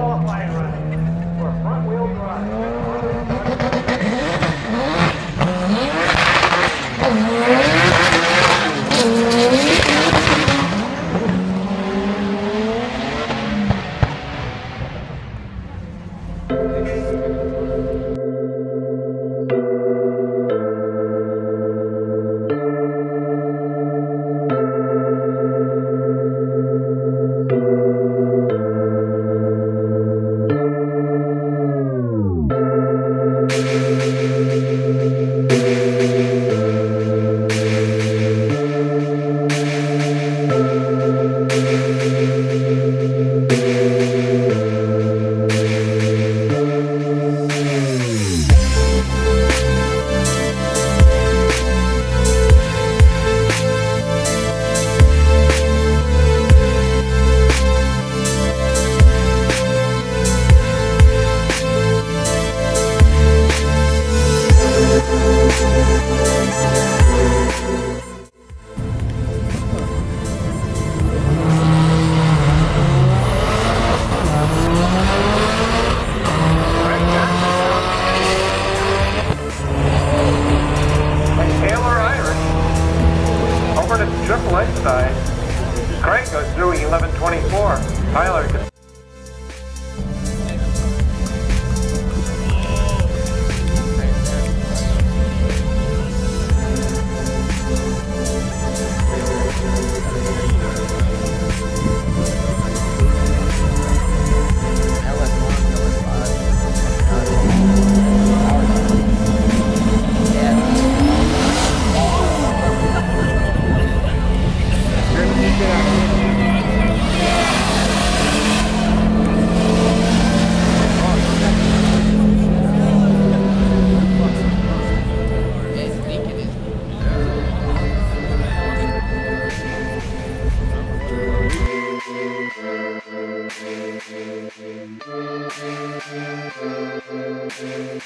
qualifying Triple X side. Craig goes through 1124. Tyler